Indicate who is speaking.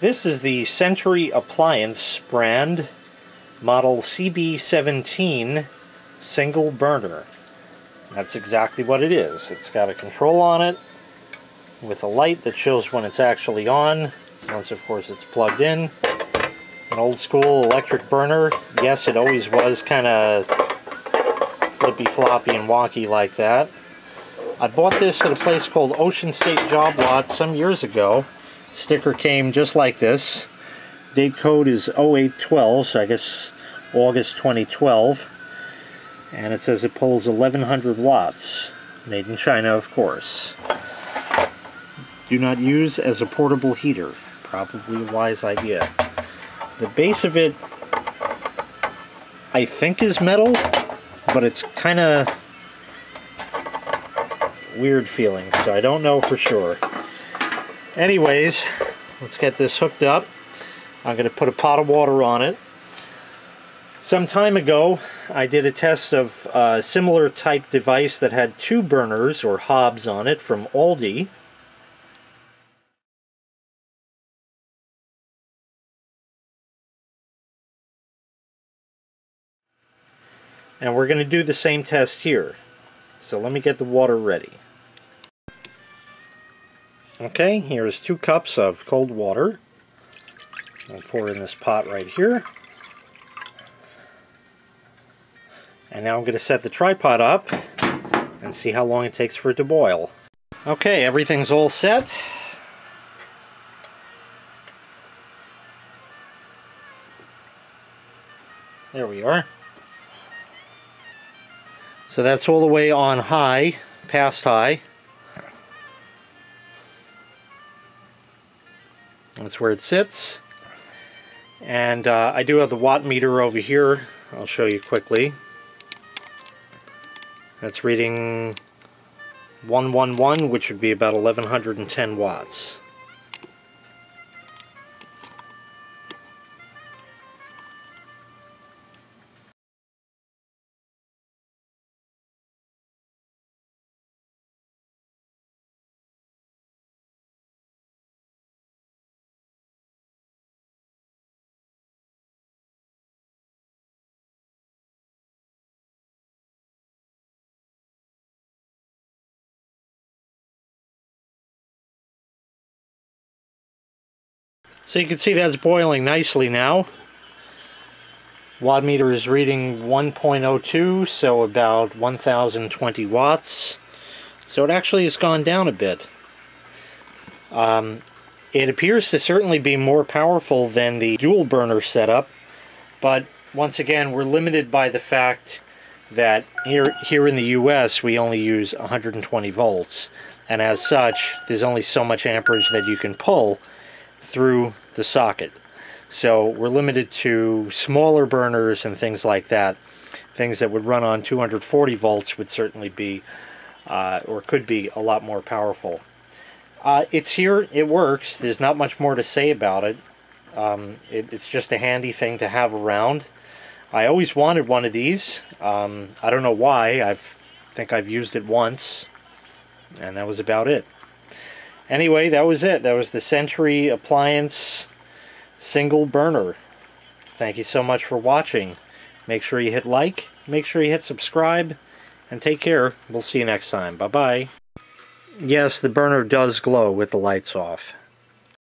Speaker 1: This is the Century Appliance brand model CB17 single burner. That's exactly what it is. It's got a control on it with a light that shows when it's actually on, once of course it's plugged in. An old school electric burner. Yes, it always was kind of flippy floppy and wonky like that. I bought this at a place called Ocean State Job Lot some years ago. Sticker came just like this. Date code is 0812, so I guess August 2012. And it says it pulls 1100 watts. Made in China, of course. Do not use as a portable heater. Probably a wise idea. The base of it, I think is metal, but it's kind of weird feeling, so I don't know for sure. Anyways, let's get this hooked up. I'm going to put a pot of water on it. Some time ago, I did a test of a similar type device that had two burners or hobs on it from Aldi. And we're going to do the same test here. So let me get the water ready. Okay, here's two cups of cold water. I'll pour in this pot right here. And now I'm going to set the tripod up and see how long it takes for it to boil. Okay, everything's all set. There we are. So that's all the way on high, past high. That's where it sits. And uh, I do have the watt meter over here. I'll show you quickly. That's reading 111, which would be about 1110 watts. So you can see that's boiling nicely now. Watt meter is reading 1.02, so about 1020 watts. So it actually has gone down a bit. Um, it appears to certainly be more powerful than the dual burner setup, but once again, we're limited by the fact that here, here in the US, we only use 120 volts, and as such, there's only so much amperage that you can pull through the socket. So we're limited to smaller burners and things like that. Things that would run on 240 volts would certainly be, uh, or could be, a lot more powerful. Uh, it's here, it works, there's not much more to say about it. Um, it it's just a handy thing to have around. I always wanted one of these. Um, I don't know why, I think I've used it once, and that was about it anyway, that was it. That was the Century Appliance single burner. Thank you so much for watching. Make sure you hit like, make sure you hit subscribe, and take care. We'll see you next time. Bye-bye. Yes, the burner does glow with the lights off.